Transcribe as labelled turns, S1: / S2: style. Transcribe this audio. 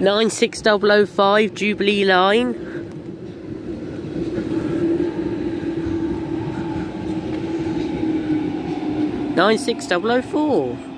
S1: 96005 Jubilee Line. Nine six double oh four.